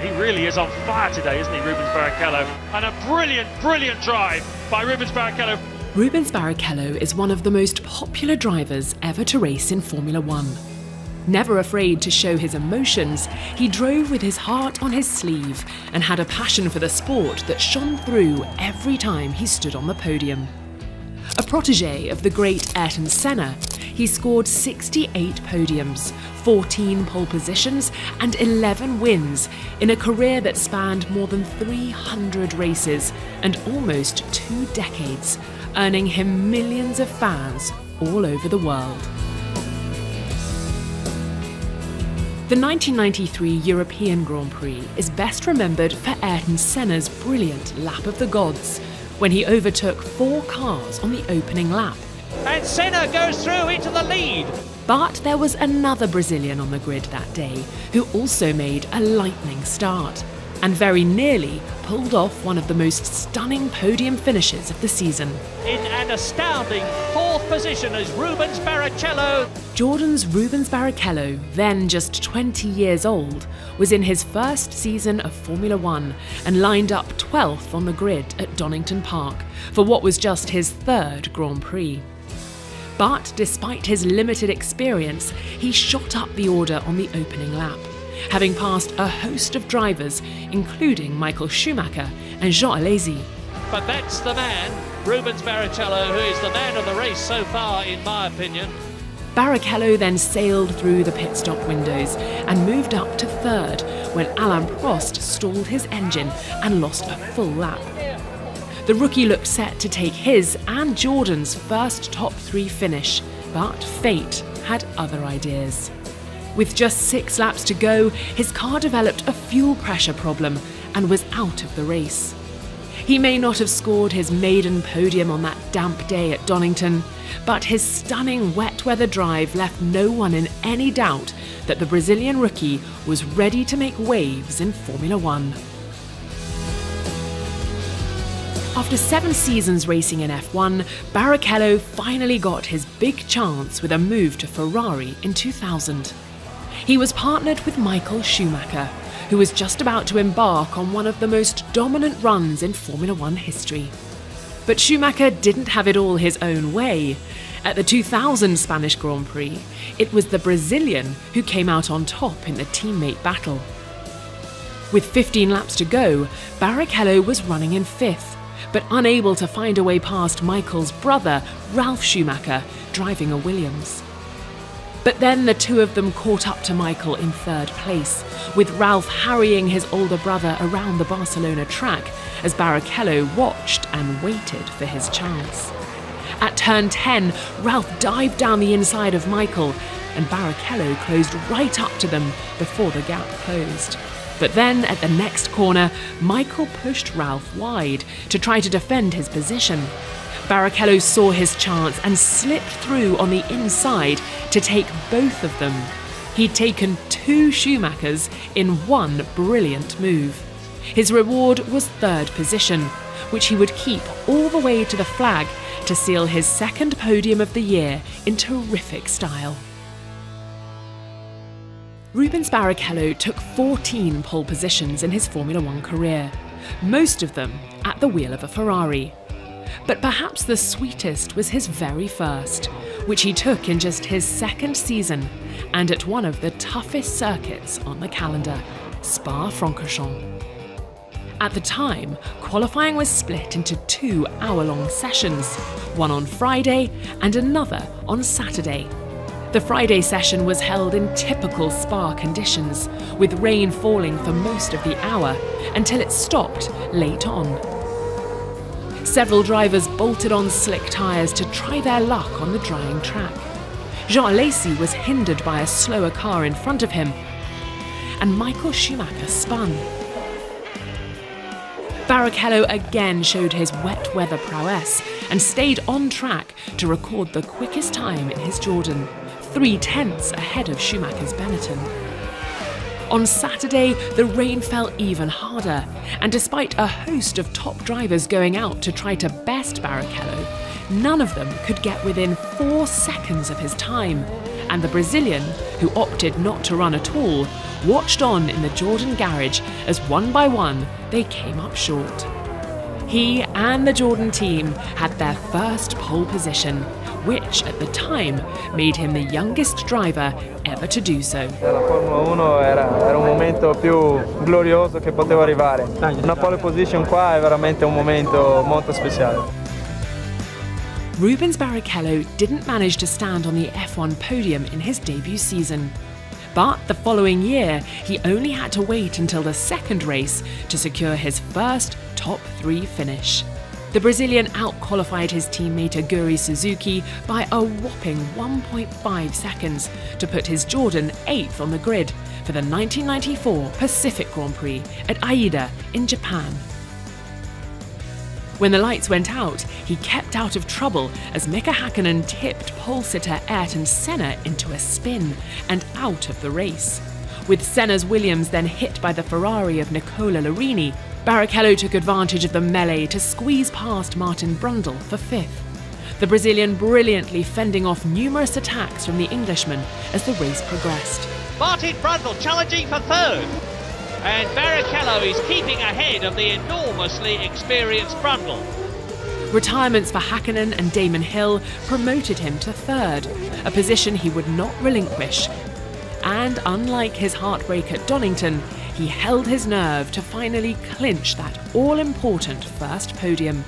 He really is on fire today, isn't he, Rubens Barrichello? And a brilliant, brilliant drive by Rubens Barrichello. Rubens Barrichello is one of the most popular drivers ever to race in Formula One. Never afraid to show his emotions, he drove with his heart on his sleeve and had a passion for the sport that shone through every time he stood on the podium. A protege of the great Ayrton Senna, he scored 68 podiums, 14 pole positions, and 11 wins in a career that spanned more than 300 races and almost two decades, earning him millions of fans all over the world. The 1993 European Grand Prix is best remembered for Ayrton Senna's brilliant lap of the gods when he overtook four cars on the opening lap. And Senna goes through into the lead. But there was another Brazilian on the grid that day who also made a lightning start and very nearly pulled off one of the most stunning podium finishes of the season. In an astounding fourth position is Rubens Barrichello. Jordan's Rubens Barrichello, then just 20 years old, was in his first season of Formula One and lined up 12th on the grid at Donington Park for what was just his third Grand Prix. But despite his limited experience, he shot up the order on the opening lap, having passed a host of drivers, including Michael Schumacher and Jean Alesi. But that's the man, Rubens Barrichello, who is the man of the race so far, in my opinion. Barrichello then sailed through the pit stop windows and moved up to third when Alain Prost stalled his engine and lost a full lap. The rookie looked set to take his and Jordan's first top three finish, but fate had other ideas. With just six laps to go, his car developed a fuel pressure problem and was out of the race. He may not have scored his maiden podium on that damp day at Donington, but his stunning wet weather drive left no one in any doubt that the Brazilian rookie was ready to make waves in Formula One. After seven seasons racing in F1, Barrichello finally got his big chance with a move to Ferrari in 2000. He was partnered with Michael Schumacher, who was just about to embark on one of the most dominant runs in Formula One history. But Schumacher didn't have it all his own way. At the 2000 Spanish Grand Prix, it was the Brazilian who came out on top in the teammate battle. With 15 laps to go, Barrichello was running in fifth, but unable to find a way past Michael's brother, Ralf Schumacher, driving a Williams. But then the two of them caught up to Michael in third place, with Ralf harrying his older brother around the Barcelona track as Barrichello watched and waited for his chance. At turn 10, Ralf dived down the inside of Michael, and Barrichello closed right up to them before the gap closed. But then, at the next corner, Michael pushed Ralf wide to try to defend his position. Barrichello saw his chance and slipped through on the inside to take both of them. He'd taken two Schumachers in one brilliant move. His reward was third position, which he would keep all the way to the flag to seal his second podium of the year in terrific style. Rubens Barrichello took 14 pole positions in his Formula One career, most of them at the wheel of a Ferrari. But perhaps the sweetest was his very first, which he took in just his second season and at one of the toughest circuits on the calendar, Spa Francorchamps. At the time, qualifying was split into two hour long sessions, one on Friday and another on Saturday. The Friday session was held in typical Spa conditions, with rain falling for most of the hour until it stopped late on. Several drivers bolted on slick tyres to try their luck on the drying track. Jean Alesi was hindered by a slower car in front of him, and Michael Schumacher spun. Barrichello again showed his wet weather prowess and stayed on track to record the quickest time in his Jordan, three tenths ahead of Schumacher's Benetton. On Saturday, the rain fell even harder, and despite a host of top drivers going out to try to best Barrichello, none of them could get within four seconds of his time, and the Brazilian, who opted not to run at all, watched on in the Jordan garage as one by one they came up short. He and the Jordan team had their first pole position, which at the time made him the youngest driver ever to do so. La Formula 1 era, era un momento più glorioso che potevo arrivare. Una pole position qua è veramente un momento molto speciale. Rubens Barrichello didn't manage to stand on the F1 podium in his debut season. But the following year, he only had to wait until the second race to secure his first top three finish. The Brazilian outqualified his teammate Aguri Suzuki by a whopping 1.5 seconds to put his Jordan eighth on the grid for the 1994 Pacific Grand Prix at Aida in Japan. When the lights went out, he kept out of trouble as Mika Hakkinen tipped pole sitter Ayrton Senna into a spin and out of the race. With Senna's Williams then hit by the Ferrari of Nicola Larini, Barrichello took advantage of the melee to squeeze past Martin Brundle for fifth. The Brazilian brilliantly fending off numerous attacks from the Englishman as the race progressed. Martin Brundle challenging for third. And Barrichello is keeping ahead of the enormously experienced Brundle. Retirements for Hakkinen and Damon Hill promoted him to third, a position he would not relinquish. And unlike his heartbreak at Donington, he held his nerve to finally clinch that all important first podium.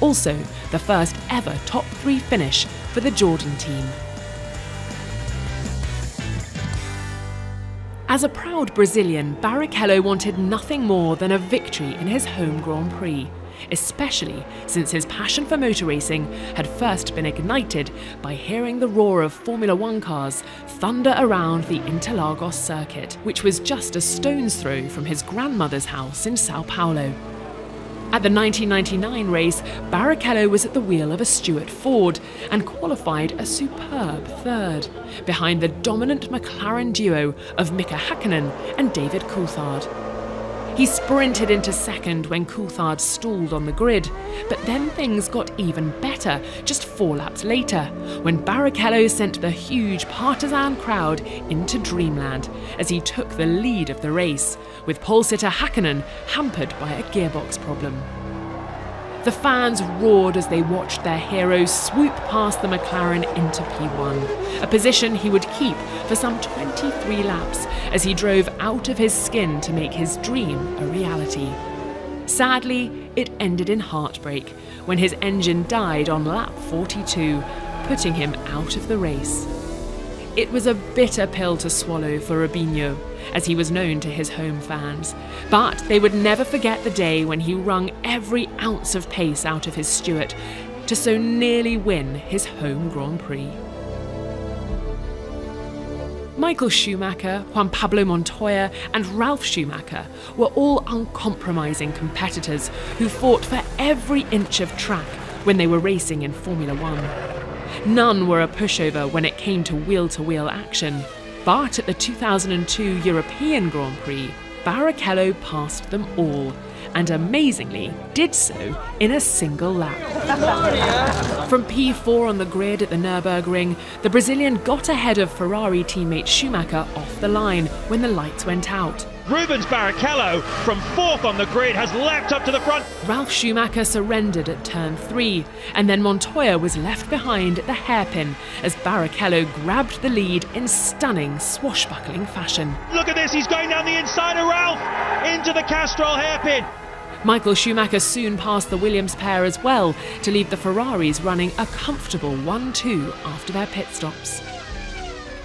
Also, the first ever top three finish for the Jordan team. As a proud Brazilian, Barrichello wanted nothing more than a victory in his home Grand Prix, especially since his passion for motor racing had first been ignited by hearing the roar of Formula One cars thunder around the Interlagos circuit, which was just a stone's throw from his grandmother's house in Sao Paulo. At the 1999 race, Barrichello was at the wheel of a Stewart Ford and qualified a superb third, behind the dominant McLaren duo of Mika Hakkinen and David Coulthard. He sprinted into second when Coulthard stalled on the grid, but then things got even better just four laps later, when Barrichello sent the huge partisan crowd into dreamland as he took the lead of the race, with pole sitter Hakkinen hampered by a gearbox problem. The fans roared as they watched their hero swoop past the McLaren into P1, a position he would keep for some 23 laps as he drove out of his skin to make his dream a reality. Sadly, it ended in heartbreak when his engine died on lap 42, putting him out of the race. It was a bitter pill to swallow for Rubinho, as he was known to his home fans, but they would never forget the day when he wrung every ounce of pace out of his Stewart to so nearly win his home Grand Prix. Michael Schumacher, Juan Pablo Montoya, and Ralf Schumacher were all uncompromising competitors who fought for every inch of track when they were racing in Formula One. None were a pushover when it came to wheel to wheel action. But at the 2002 European Grand Prix, Barrichello passed them all, and amazingly did so in a single lap. From P4 on the grid at the Nürburgring, the Brazilian got ahead of Ferrari teammate Schumacher off the line when the lights went out. Rubens Barrichello from fourth on the grid has leapt up to the front. Ralf Schumacher surrendered at turn three, and then Montoya was left behind at the hairpin as Barrichello grabbed the lead in stunning swashbuckling fashion. Look at this, he's going down the inside of Ralf into the Castrol hairpin. Michael Schumacher soon passed the Williams pair as well to leave the Ferraris running a comfortable 1 2 after their pit stops.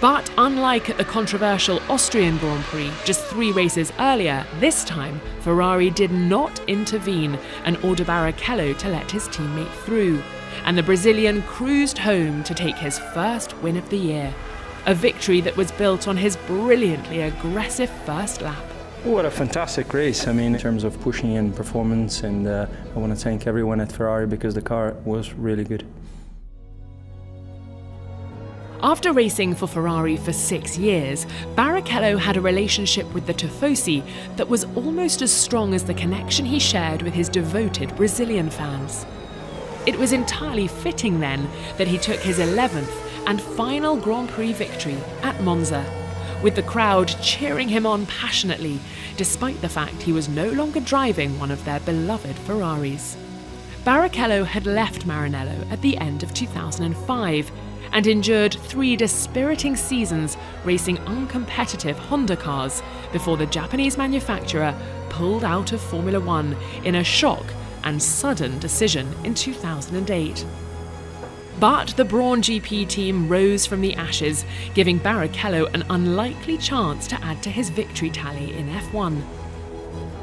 But unlike the controversial Austrian Grand Prix just three races earlier, this time Ferrari did not intervene and order Barrichello to let his teammate through. And the Brazilian cruised home to take his first win of the year. A victory that was built on his brilliantly aggressive first lap. What a fantastic race. I mean, in terms of pushing and performance, and uh, I want to thank everyone at Ferrari because the car was really good. After racing for Ferrari for six years, Barrichello had a relationship with the Tifosi that was almost as strong as the connection he shared with his devoted Brazilian fans. It was entirely fitting then that he took his 11th and final Grand Prix victory at Monza, with the crowd cheering him on passionately, despite the fact he was no longer driving one of their beloved Ferraris. Barrichello had left Maranello at the end of 2005 and endured three dispiriting seasons racing uncompetitive Honda cars before the Japanese manufacturer pulled out of Formula One in a shock and sudden decision in 2008. But the Brawn GP team rose from the ashes, giving Barrichello an unlikely chance to add to his victory tally in F1.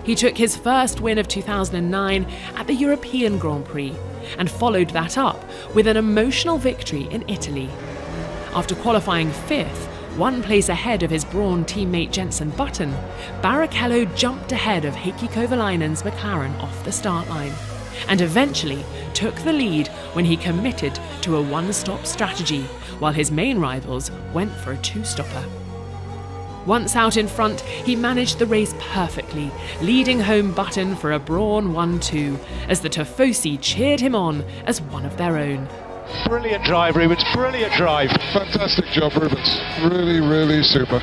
He took his first win of 2009 at the European Grand Prix and followed that up with an emotional victory in Italy. After qualifying fifth, one place ahead of his Brawn teammate Jenson Button, Barrichello jumped ahead of Heikki Kovalainen's McLaren off the start line and eventually took the lead when he committed to a one stop strategy, while his main rivals went for a two stopper. Once out in front, he managed the race perfectly, leading home Button for a Brawn 1 2 as the Tifosi cheered him on as one of their own. Brilliant drive, Rubens, brilliant drive. Fantastic job, Rubens. Really, really super.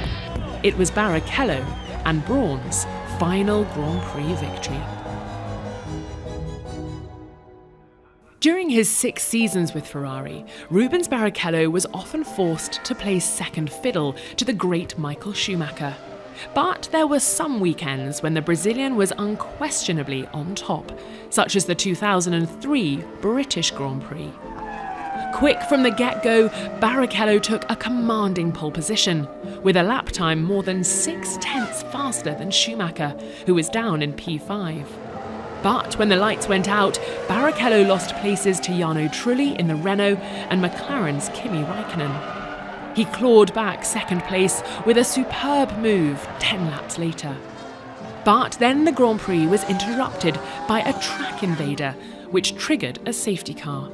It was Barrichello and Brawn's final Grand Prix victory. During his six seasons with Ferrari, Rubens Barrichello was often forced to play second fiddle to the great Michael Schumacher. But there were some weekends when the Brazilian was unquestionably on top, such as the 2003 British Grand Prix. Quick from the get go, Barrichello took a commanding pole position, with a lap time more than six tenths faster than Schumacher, who was down in P5. But when the lights went out, Barrichello lost places to Jarno Trulli in the Renault and McLaren's Kimi Raikkonen. He clawed back second place with a superb move 10 laps later. But then the Grand Prix was interrupted by a track invader, which triggered a safety car.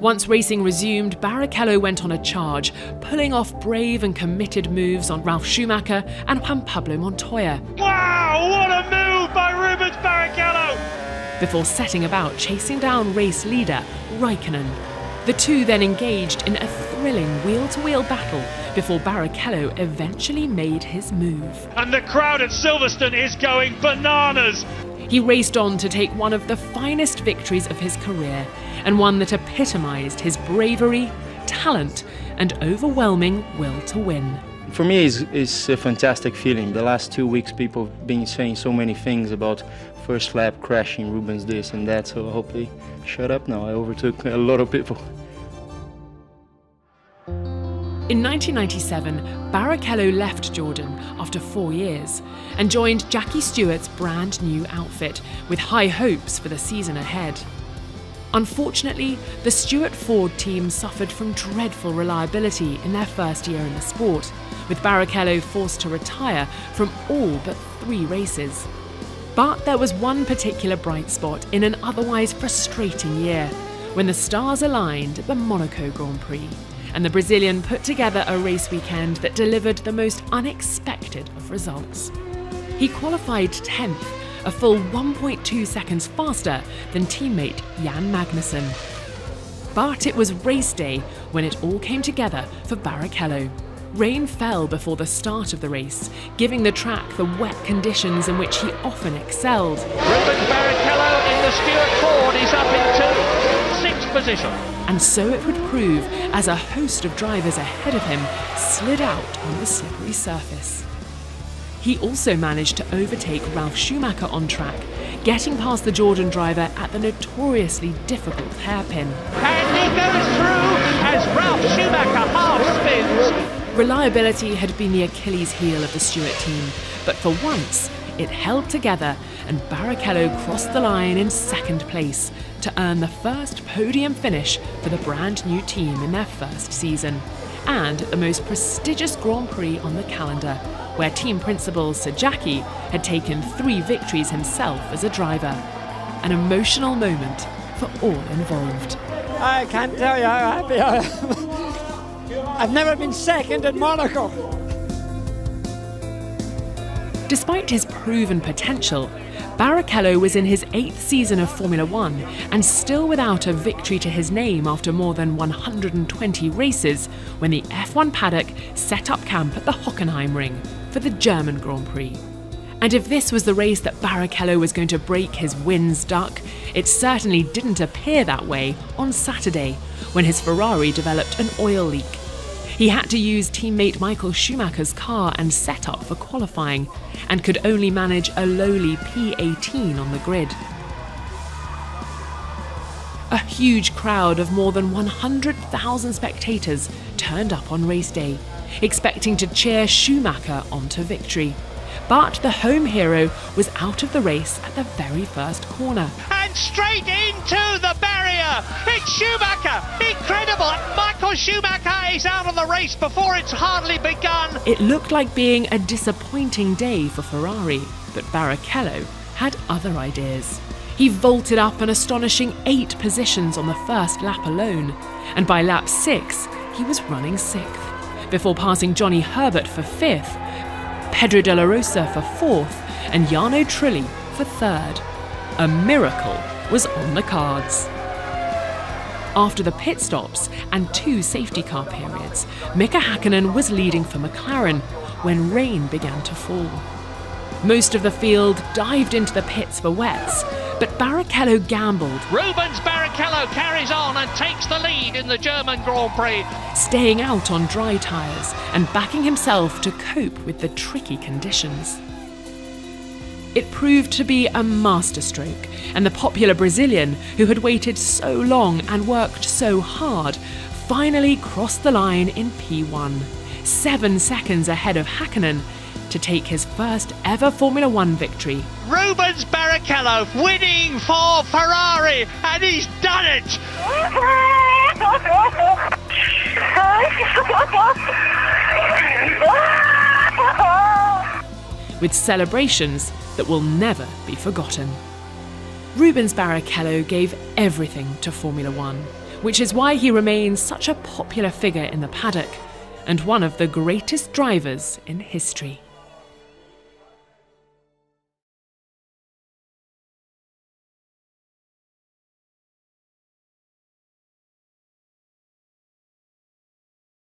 Once racing resumed, Barrichello went on a charge, pulling off brave and committed moves on Ralf Schumacher and Juan Pablo Montoya. Wow, what a move by Rubens Barrichello! Before setting about chasing down race leader Raikkonen. The two then engaged in a thrilling wheel to wheel battle before Barrichello eventually made his move. And the crowd at Silverstone is going bananas! He raced on to take one of the finest victories of his career and one that epitomised his bravery, talent, and overwhelming will to win. For me, it's, it's a fantastic feeling. The last two weeks, people have been saying so many things about first lap crashing, Rubens this and that, so I hope they shut up now. I overtook a lot of people. In 1997, Barrichello left Jordan after four years and joined Jackie Stewart's brand new outfit with high hopes for the season ahead. Unfortunately, the Stewart Ford team suffered from dreadful reliability in their first year in the sport, with Barrichello forced to retire from all but three races. But there was one particular bright spot in an otherwise frustrating year when the stars aligned at the Monaco Grand Prix and the Brazilian put together a race weekend that delivered the most unexpected of results. He qualified 10th, a full 1.2 seconds faster than teammate Jan Magnussen. But it was race day when it all came together for Barrichello. Rain fell before the start of the race, giving the track the wet conditions in which he often excelled. Rubens Barrichello in the Stewart Ford is up into sixth position. And so it would prove as a host of drivers ahead of him slid out on the slippery surface. He also managed to overtake Ralf Schumacher on track, getting past the Jordan driver at the notoriously difficult hairpin. And he goes through as Ralf Schumacher. Reliability had been the Achilles heel of the Stewart team, but for once it held together and Barrichello crossed the line in second place to earn the first podium finish for the brand new team in their first season. And the most prestigious Grand Prix on the calendar, where team principal Sir Jackie had taken three victories himself as a driver. An emotional moment for all involved. I can't tell you how happy I am. I've never been second in Monaco. Despite his proven potential, Barrichello was in his eighth season of Formula One and still without a victory to his name after more than 120 races when the F1 paddock set up camp at the Hockenheim Ring for the German Grand Prix. And if this was the race that Barrichello was going to break his wins duck, it certainly didn't appear that way on Saturday when his Ferrari developed an oil leak. He had to use teammate Michael Schumacher's car and setup for qualifying, and could only manage a lowly P18 on the grid. A huge crowd of more than 100,000 spectators turned up on race day, expecting to cheer Schumacher on to victory. But the home hero was out of the race at the very first corner. Straight into the barrier! It's Schumacher! Incredible! Michael Schumacher is out of the race before it's hardly begun! It looked like being a disappointing day for Ferrari, but Barrichello had other ideas. He vaulted up an astonishing eight positions on the first lap alone, and by lap six, he was running sixth, before passing Johnny Herbert for fifth Pedro de la Rosa for fourth, and Jarno Trulli for third. A miracle was on the cards. After the pit stops and two safety car periods, Mika Hakkinen was leading for McLaren when rain began to fall. Most of the field dived into the pits for wets, but Barrichello gambled. Rubens Barrichello carries on and takes the lead in the German Grand Prix. Staying out on dry tyres and backing himself to cope with the tricky conditions. It proved to be a masterstroke, and the popular Brazilian, who had waited so long and worked so hard, finally crossed the line in P1, seven seconds ahead of Hakkinen to take his first ever Formula One victory. Rubens Barrichello winning for Ferrari, and he's done it! With celebrations that will never be forgotten. Rubens Barrichello gave everything to Formula One, which is why he remains such a popular figure in the paddock and one of the greatest drivers in history.